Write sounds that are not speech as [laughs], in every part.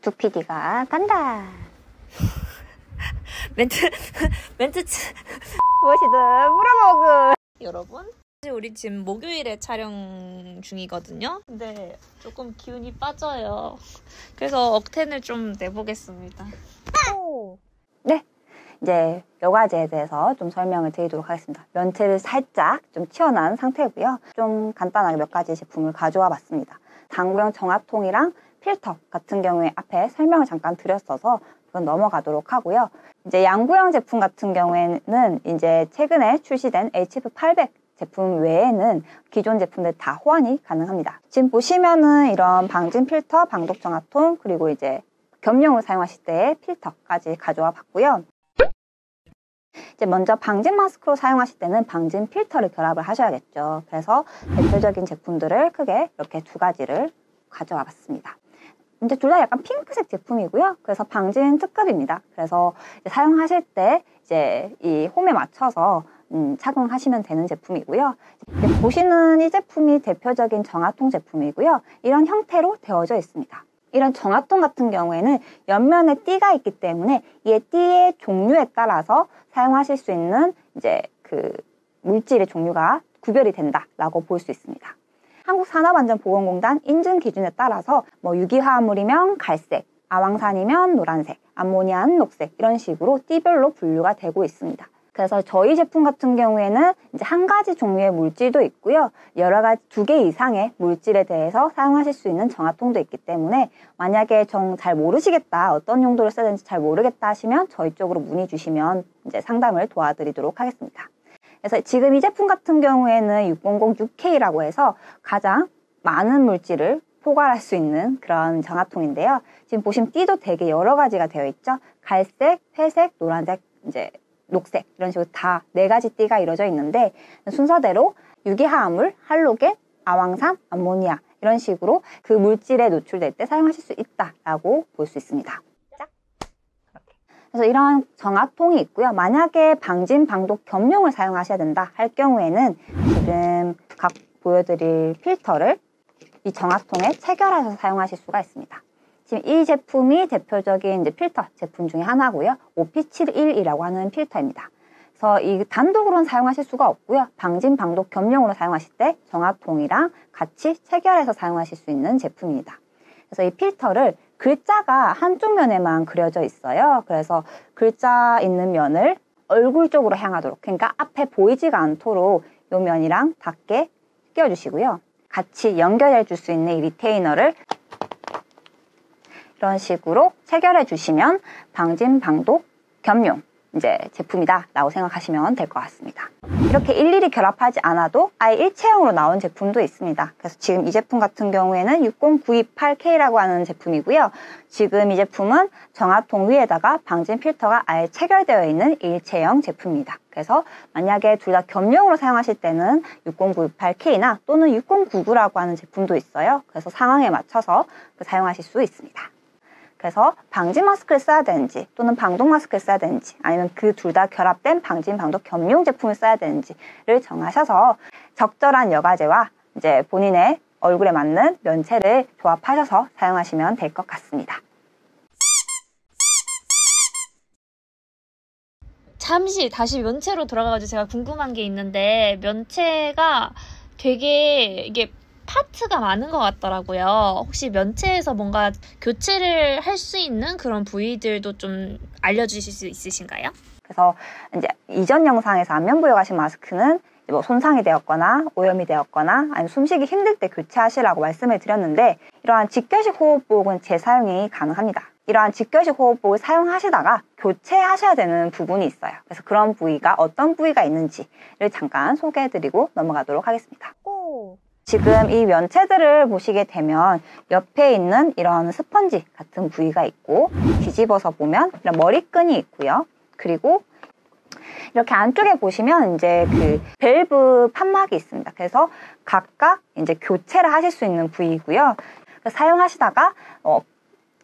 두피디가 간다. [laughs] 멘트 [laughs] 멘트 무엇이든 물어보고. 여러분 사실 우리 지금 목요일에 촬영 중이거든요. 근데 조금 기운이 빠져요. 그래서 억텐을 좀 내보겠습니다. 네. 이제 여과제에 대해서 좀 설명을 드리도록 하겠습니다. 면체를 살짝 좀 튀어나온 상태고요. 좀 간단하게 몇 가지 제품을 가져와 봤습니다. 당구형 정화통이랑 필터 같은 경우에 앞에 설명을 잠깐 드렸어서 그건 넘어가도록 하고요. 이제 양구형 제품 같은 경우에는 이제 최근에 출시된 HF800 제품 외에는 기존 제품들 다 호환이 가능합니다. 지금 보시면은 이런 방진 필터, 방독 정화통, 그리고 이제 겸용을 사용하실 때 필터까지 가져와 봤고요. 이제 먼저 방진 마스크로 사용하실 때는 방진 필터를 결합을 하셔야겠죠. 그래서 대표적인 제품들을 크게 이렇게 두 가지를 가져와 봤습니다. 이제 둘 다 약간 핑크색 제품이고요. 그래서 방진 특급입니다. 그래서 사용하실 때 이제 이 홈에 맞춰서 음, 착용하시면 되는 제품이고요. 보시는 이 제품이 대표적인 정화통 제품이고요. 이런 형태로 되어져 있습니다. 이런 정화통 같은 경우에는 옆면에 띠가 있기 때문에 이 띠의 종류에 따라서 사용하실 수 있는 이제 그 물질의 종류가 구별이 된다라고 볼 수 있습니다. 한국산업안전보건공단 인증 기준에 따라서 뭐 유기화합물이면 갈색, 아황산이면 노란색, 암모니아는 녹색 이런 식으로 띠별로 분류가 되고 있습니다. 그래서 저희 제품 같은 경우에는 이제 한 가지 종류의 물질도 있고요. 여러 가지 두 개 이상의 물질에 대해서 사용하실 수 있는 정화통도 있기 때문에 만약에 정 잘 모르시겠다, 어떤 용도를 써야 되는지 잘 모르겠다 하시면 저희 쪽으로 문의 주시면 이제 상담을 도와드리도록 하겠습니다. 그래서 지금 이 제품 같은 경우에는 600-6K라고 해서 가장 많은 물질을 포괄할 수 있는 그런 정화통인데요. 지금 보시면 띠도 되게 여러 가지가 되어 있죠. 갈색, 회색, 노란색, 이제 녹색 이런 식으로 다 네 가지 띠가 이루어져 있는데 순서대로 유기화합물, 할로겐, 아황산, 암모니아 이런 식으로 그 물질에 노출될 때 사용하실 수 있다라고 볼 수 있습니다. 그래서 이런 정화통이 있고요. 만약에 방진, 방독 겸용을 사용하셔야 된다 할 경우에는 지금 각 보여드릴 필터를 이 정화통에 체결해서 사용하실 수가 있습니다. 지금 이 제품이 대표적인 이제 필터 제품 중에 하나고요. OP71이라고 하는 필터입니다. 그래서 이 단독으로는 사용하실 수가 없고요. 방진, 방독 겸용으로 사용하실 때 정화통이랑 같이 체결해서 사용하실 수 있는 제품입니다. 그래서 이 필터를 글자가 한쪽 면에만 그려져 있어요. 그래서 글자 있는 면을 얼굴 쪽으로 향하도록 그러니까 앞에 보이지가 않도록 이 면이랑 닿게 끼워주시고요. 같이 연결해 줄 수 있는 이 리테이너를 이런 식으로 체결해 주시면 방진, 방독, 겸용 이제 제품이다 라고 생각하시면 될 것 같습니다. 이렇게 일일이 결합하지 않아도 아예 일체형으로 나온 제품도 있습니다. 그래서 지금 이 제품 같은 경우에는 60928K라고 하는 제품이고요. 지금 이 제품은 정화통 위에다가 방진 필터가 아예 체결되어 있는 일체형 제품입니다. 그래서 만약에 둘 다 겸용으로 사용하실 때는 60928K나 또는 6099라고 하는 제품도 있어요. 그래서 상황에 맞춰서 사용하실 수 있습니다. 그래서 방진 마스크를 써야 되는지 또는 방독 마스크를 써야 되는지 아니면 그 둘 다 결합된 방진 방독 겸용 제품을 써야 되는지를 정하셔서 적절한 여과제와 이제 본인의 얼굴에 맞는 면체를 조합하셔서 사용하시면 될 것 같습니다. 잠시 다시 면체로 돌아가가지고 제가 궁금한 게 있는데 면체가 되게 이게 파트가 많은 것 같더라고요. 혹시 면체에서 뭔가 교체를 할 수 있는 그런 부위들도 좀 알려주실 수 있으신가요? 그래서 이제 이전 영상에서 안면 부여가신 마스크는 뭐 손상이 되었거나 오염이 되었거나 아니면 숨쉬기 힘들 때 교체하시라고 말씀을 드렸는데 이러한 직결식 호흡복은 재사용이 가능합니다. 이러한 직결식 호흡복을 사용하시다가 교체하셔야 되는 부분이 있어요. 그래서 그런 부위가 어떤 부위가 있는지를 잠깐 소개해드리고 넘어가도록 하겠습니다. 오. 지금 이 면체들을 보시게 되면 옆에 있는 이런 스펀지 같은 부위가 있고 뒤집어서 보면 이런 머리끈이 있고요. 그리고 이렇게 안쪽에 보시면 이제 그 밸브 판막이 있습니다. 그래서 각각 이제 교체를 하실 수 있는 부위고요. 사용하시다가 어,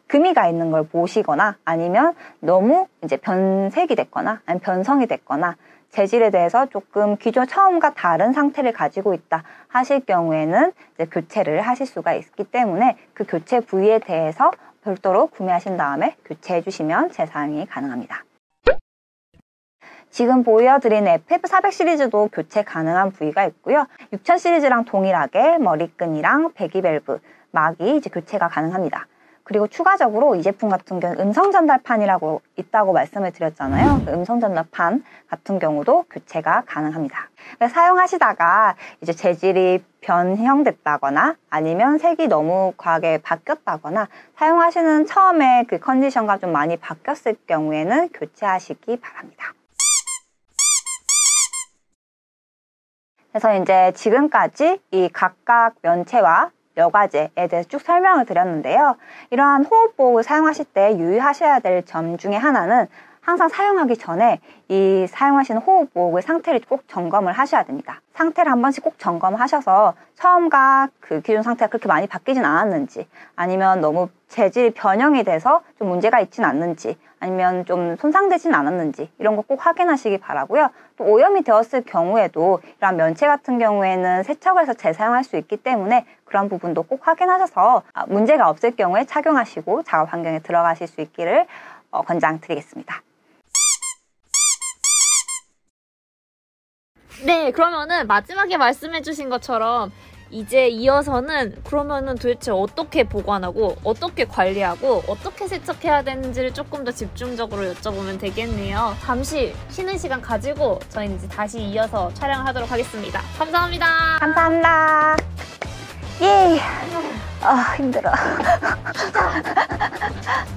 금이 가 있는 걸 보시거나 아니면 너무 이제 변색이 됐거나 아니면 변성이 됐거나 재질에 대해서 조금 기존 처음과 다른 상태를 가지고 있다 하실 경우에는 교체를 하실 수가 있기 때문에 그 교체 부위에 대해서 별도로 구매하신 다음에 교체해 주시면 재사용이 가능합니다. 지금 보여드린 FF400 시리즈도 교체 가능한 부위가 있고요. 6000 시리즈랑 동일하게 머리끈이랑 배기밸브, 막이 이제 교체가 가능합니다. 그리고 추가적으로 이 제품 같은 경우는 음성 전달판이라고 있다고 말씀을 드렸잖아요. 그 음성 전달판 같은 경우도 교체가 가능합니다. 그러니까 사용하시다가 이제 재질이 변형됐다거나 아니면 색이 너무 과하게 바뀌었다거나 사용하시는 처음에 그 컨디션과 좀 많이 바뀌었을 경우에는 교체하시기 바랍니다. 그래서 이제 지금까지 이 각각 면체와 여과제에 대해서 쭉 설명을 드렸는데요. 이러한 호흡보호를 사용하실 때 유의하셔야 될 점 중에 하나는 항상 사용하기 전에 이 사용하시는 호흡보호의 상태를 꼭 점검을 하셔야 됩니다. 상태를 한 번씩 꼭 점검하셔서 처음과 그 기존 상태가 그렇게 많이 바뀌진 않았는지 아니면 너무 재질이 변형이 돼서 좀 문제가 있진 않는지 아니면 좀 손상되진 않았는지 이런 거 꼭 확인하시기 바라고요. 또 오염이 되었을 경우에도 이러한 면체 같은 경우에는 세척을 해서 재사용할 수 있기 때문에 그런 부분도 꼭 확인하셔서 아, 문제가 없을 경우에 착용하시고 작업 환경에 들어가실 수 있기를 어, 권장드리겠습니다. 네, 그러면은 마지막에 말씀해주신 것처럼 이제 이어서는 그러면은 도대체 어떻게 보관하고 어떻게 관리하고 어떻게 세척해야 되는지를 조금 더 집중적으로 여쭤보면 되겠네요. 잠시 쉬는 시간 가지고 저희는 이제 다시 이어서 촬영을 하도록 하겠습니다. 감사합니다. 감사합니다. 예. 아 힘들어. [laughs]